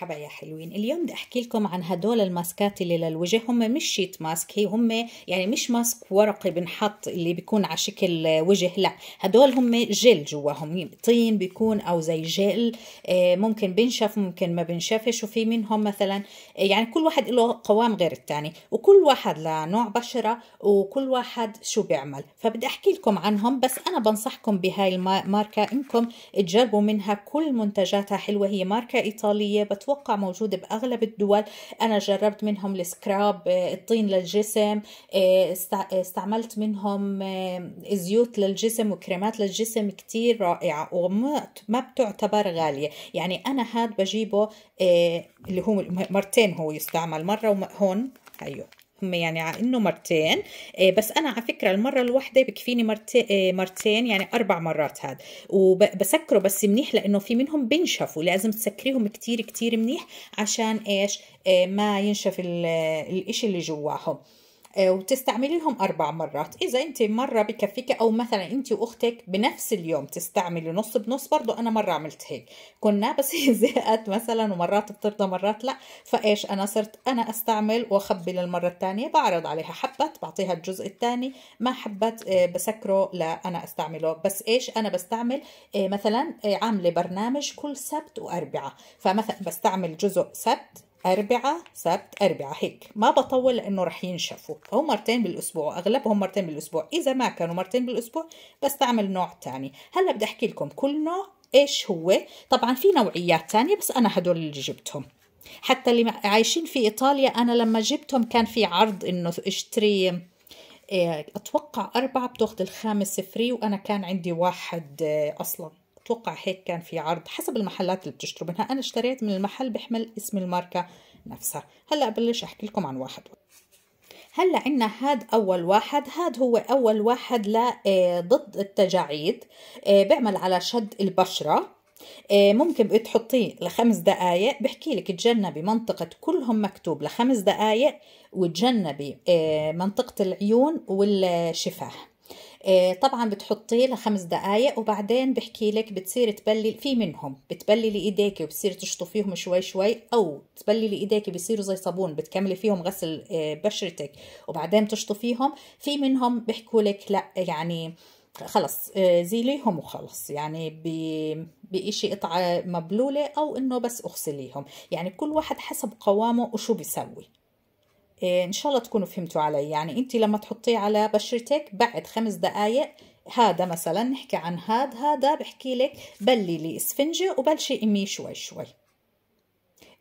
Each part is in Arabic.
مرحبا يا حلوين. اليوم بدي أحكي لكم عن هدول الماسكات اللي للوجه. هم مش شيت ماسك هي هم يعني مش ماسك ورقي بنحط اللي بيكون على شكل وجه لا هدول هم جل جواهم طين بيكون أو زي جل آه، ممكن بنشف ممكن ما بنشفش. وفي منهم مثلا آه، يعني كل واحد له قوام غير الثاني وكل واحد لنوع بشرة وكل واحد شو بيعمل. فبدي أحكي لكم عنهم بس أنا بنصحكم بهاي الماركة إنكم تجربوا منها. كل منتجاتها حلوة هي ماركة إيطالية بتوقع موجودة بأغلب الدول. أنا جربت منهم السكراب آه، الطين للجسم آه، استعملت منهم آه، زيوت للجسم وكريمات للجسم كتير رائعة وما ما بتعتبر غالية. يعني أنا هاد بجيبه اللي هو مرتين هو يستعمل مرة وهون هيو. يعني على إنه مرتين. إيه بس أنا على فكرة المرة الواحدة بكفيني مرتين إيه مرتين يعني أربع مرات هذا وبسكره بس منيح لأنه في منهم بنشفوا. لازم تسكريهم كتير كتير منيح عشان إيش؟ إيه ما ينشف الإشي اللي جواهم. وتستعملي لهم أربع مرات. إذا أنت مرة بكفيك أو مثلا أنت وأختك بنفس اليوم تستعملي نص بنص برضو أنا مرة عملت هيك. كنا بس هي زهقت مثلا ومرات بترضى مرات لا فإيش أنا صرت أنا أستعمل وأخبي للمرة الثانية بعرض عليها حبت بعطيها الجزء الثاني. ما حبت آه، بسكره لا أنا أستعمله. بس إيش أنا بستعمل؟ آه، مثلا عاملة برنامج كل سبت وأربعة فمثلا بستعمل جزء سبت أربعة سبت أربعة هيك. ما بطول لأنه رح ينشفوا. هم مرتين بالأسبوع أغلبهم مرتين بالأسبوع. إذا ما كانوا مرتين بالأسبوع بستعمل نوع تاني. هلأ بدي أحكي لكم كل نوع إيش هو. طبعا في نوعيات تانية بس أنا هدول اللي جبتهم. حتى اللي عايشين في إيطاليا أنا لما جبتهم كان في عرض إنه أشتري إيه، أتوقع أربعة بتأخذ الخامس فري وأنا كان عندي واحد إيه، أصلا. أتوقع هيك كان في عرض حسب المحلات اللي بتشتروا منها. أنا اشتريت من المحل بيحمل اسم الماركة نفسها. هلأ بلش أحكي لكم عن واحد. هلأ عندنا هاد أول واحد. هاد هو أول واحد ل آه، ضد التجاعيد. آه، بيعمل على شد البشرة. آه، ممكن بتحطيه لخمس دقايق. بحكي لك تجنبي منطقة كلهم مكتوب لخمس دقايق وتجنبي منطقة العيون والشفاه. طبعا بتحطيه لخمس دقايق وبعدين بحكي لك بتصير تبلل في منهم بتبللي إيديك وبتصير تشطفيهم شوي شوي أو تبللي إيديك بيصيروا زي صابون بتكملي فيهم غسل آه، بشرتك وبعدين تشطفيهم في منهم بيحكوا لك لا يعني خلص آه، زيليهم وخلص يعني بإشي قطعة مبلولة أو إنه بس أغسليهم. يعني كل واحد حسب قوامه وشو بيسوي. إن شاء الله تكونوا فهمتوا علي. يعني انت لما تحطيه على بشرتك بعد خمس دقائق هذا مثلا نحكي عن هذا هذا بحكي لك بلي لي إسفنجة وبلشي اميه شوي شوي.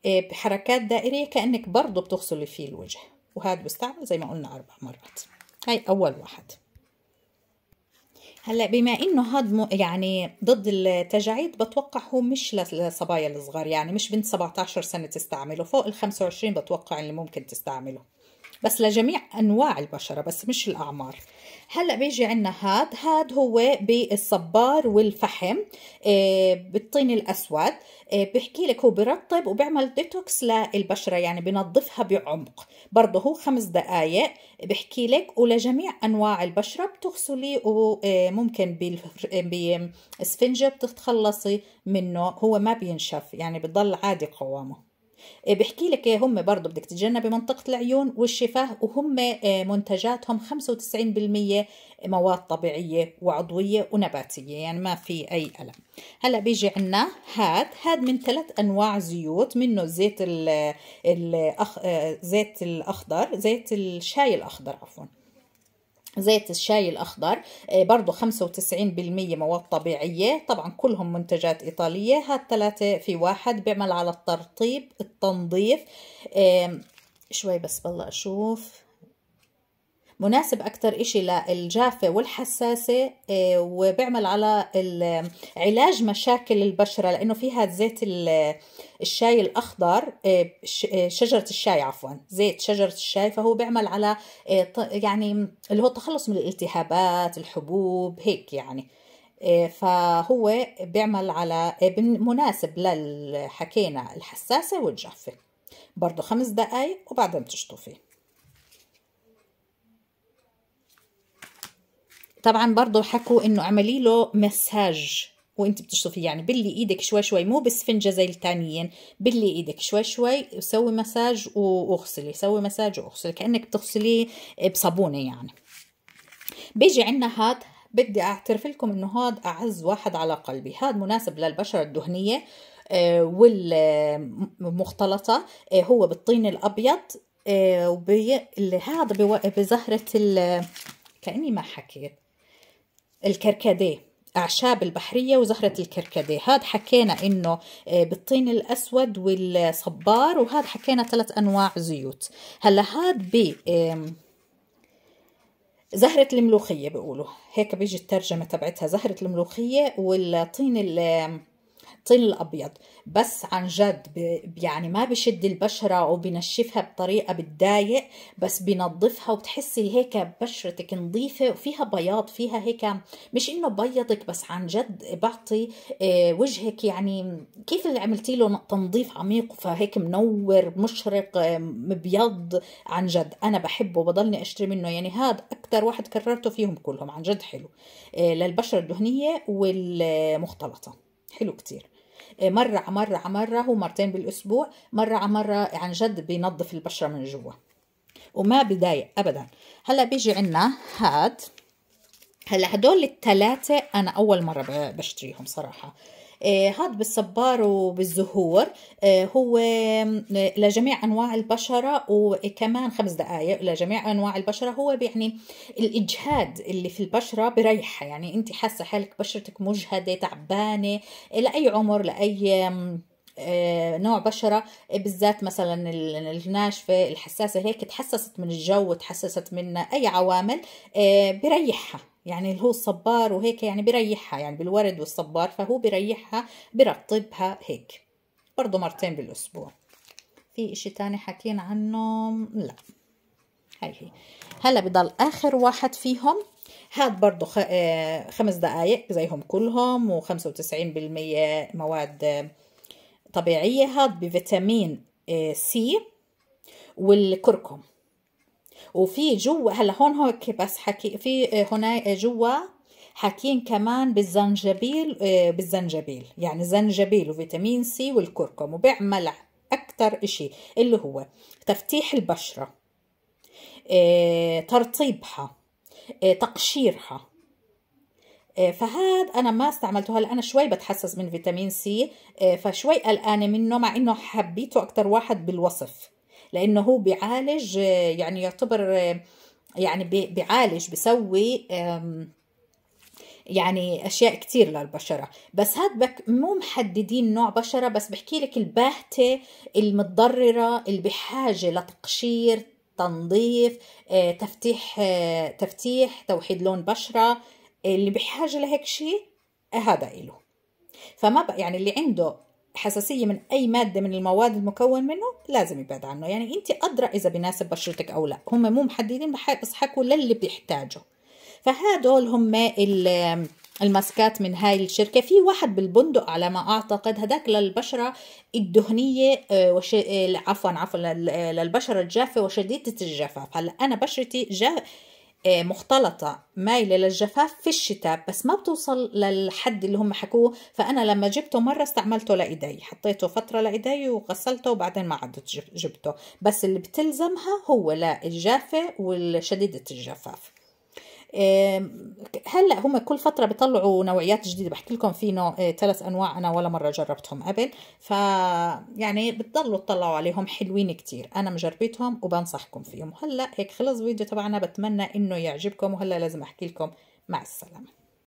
إيه، بحركات دائرية كأنك برضه بتغسلي فيه الوجه. وهذا بستعمل زي ما قلنا أربع مرات. هاي أول واحد. هلا بما إنه هذا يعني ضد التجاعيد بتوقع هو مش للصبايا الصغار يعني مش بنت 17 سنة تستعمله فوق ال 25 بتوقع اللي ممكن تستعمله. بس لجميع أنواع البشرة بس مش الأعمار. هلأ بيجي عنا هاد. هاد هو بالصبار والفحم آه، بالطين الأسود. آه، بحكي لك هو برطب وبيعمل ديتوكس للبشرة يعني بنظفها بعمق. برضه هو خمس دقائق بحكي لك ولجميع أنواع البشرة بتغسلي وممكن باسفنجه بتتخلصي منه هو ما بينشف يعني بضل عادي قوامه. إيه، بحكي لك هم برضه بدك تتجنبي منطقة العيون والشفاه وهم إيه، منتجاتهم 95% مواد طبيعية وعضوية ونباتية يعني ما في أي ألم. هلا بيجي عنا هاد. هاد من ثلاث أنواع زيوت منه زيت الأخ... زيت الأخضر زيت الشاي الأخضر عفوا. زيت الشاي الأخضر آه، برضو 95% مواد طبيعية. طبعا كلهم منتجات إيطالية. هاد ثلاثة في واحد بيعمل على الترطيب التنظيف. شوي بس بالله أشوف. مناسب أكتر إشي للجافة والحساسة آه، وبيعمل على علاج مشاكل البشرة لأنه فيها زيت الشاي الأخضر آه، آه، شجرة الشاي عفوا زيت شجرة الشاي فهو بيعمل على يعني اللي هو التخلص من الالتهابات الحبوب هيك يعني. فهو بيعمل على مناسب للحكينا الحساسة والجافة. برضو خمس دقايق وبعدين بتشطفيه طبعا برضو حكوا إنه اعملي له مساج وإنت بتشطفيه يعني بلي إيدك شوي شوي مو بسفنجة زي التانيين بلي إيدك شوي شوي وسوي مساج واغسلي سوي مساج واغسلي كأنك بتغسليه بصابونة يعني بيجي عنا هاد بدي أعترف لكم إنه هاد أعز واحد على قلبي هاد مناسب للبشرة الدهنية آه، والمختلطة آه، هو بالطين الأبيض آه، وبي... هذا بزهرة. كأني ما حكيت الكركديه أعشاب البحرية وزهرة الكركديه. هذا حكينا إنه بالطين الأسود والصبار وهذا حكينا ثلاث أنواع زيوت. هلا هذا ب زهرة الملوخية بيقولوا. هيك بيجي الترجمة تبعتها زهرة الملوخية والطين الطين الابيض بس عن جد يعني ما بشد البشرة وبنشفها بطريقة بتضايق بس بنظفها وبتحسي هيك بشرتك نظيفة وفيها بياض فيها هيك مش إنه بيضك بس عن جد بعطي آه، وجهك يعني كيف اللي عملتي له تنظيف عميق فهيك منور مشرق آه، مبيض؟ عن جد أنا بحبه وبضلني أشتري منه. يعني هذا أكثر واحد كررته فيهم كلهم. عن جد حلو. آه، للبشرة الدهنية والمختلطة. حلو كتير. إيه، مرة على مرة على مرة هو مرتين بالأسبوع مرة على مرة عن جد بينظف البشرة من جوا. وما بضايق أبدا. هلأ بيجي عنا هاد. هلأ هدول الثلاثة أنا أول مرة بشتريهم صراحة. آه، هذا بالصبار وبالزهور. آه، هو لجميع أنواع البشرة وكمان خمس دقائق لجميع أنواع البشرة هو يعني الإجهاد اللي في البشرة بريحها يعني أنت حاسة حالك بشرتك مجهدة تعبانة لأي عمر لأي آه، نوع بشرة. بالذات مثلا الناشفة الحساسة هيك تحسست من الجو تحسست من أي عوامل بريحها يعني اللي هو الصبار وهيك يعني بريحها يعني بالورد والصبار فهو بريحها برطبها هيك. برضو مرتين بالأسبوع. في إشي تاني حكينا عنه؟ لا. هاي هي. هلا بضل آخر واحد فيهم. هاد برضو آه، خمس دقايق زيهم كلهم وخمسة وتسعين بالمية مواد طبيعية. هاد بفيتامين آه، C والكركم. وفي جوا هلا هون هيك بس حكي في آه، هنا آه، جوا حاكين كمان بالزنجبيل آه، بالزنجبيل يعني زنجبيل وفيتامين C والكركم وبيعمل أكتر إشي اللي هو تفتيح البشرة ترطيبها تقشيرها فهذا أنا ما استعملته. هلا أنا شوي بتحسس من فيتامين سي فشوي قلقانة منه مع إنه حبيته أكتر واحد بالوصف. لأنه هو بيعالج يعني يعتبر يعني بيعالج بيسوي يعني أشياء كتير للبشرة. بس هاد بك مو محددين نوع بشرة بس بحكي لك الباهتة المتضررة اللي بحاجة لتقشير تنظيف آه، تفتيح آه، تفتيح توحيد لون بشرة. اللي بحاجة لهيك شيء هذا إله. فما بقى يعني اللي عنده حساسية من أي مادة من المواد المكون منه لازم يبعد عنه. يعني أنت أدرى إذا بناسب بشرتك أو لا. هم مو محددين بس حكوا للي بيحتاجه. فهدول هم الماسكات من هاي الشركة. في واحد بالبندق على ما أعتقد هداك للبشرة الدهنية آه، وش... آه، عفوا عفوا للبشرة الجافة وشديدة الجفاف. هلا أنا بشرتي جا... آه، مختلطة. مايلة للجفاف في الشتاء بس ما بتوصل للحد اللي هم حكوه. فأنا لما جبته مرة استعملته لإيدي. حطيته فترة لإيدي وغسلته وبعدين ما عدت جبته. بس اللي بتلزمها هو للجافة والشديدة الجفاف. هلأ هم كل فترة بيطلعوا نوعيات جديدة. بحكي لكم في نوع ثلاث أنواع أنا ولا مرة جربتهم قبل. ف يعني بتضلوا تطلعوا عليهم حلوين كتير. أنا مجربتهم وبنصحكم فيهم. هلأ هيك خلص الفيديو تبعنا. بتمنى إنه يعجبكم. وهلأ لازم أحكي لكم مع السلامة.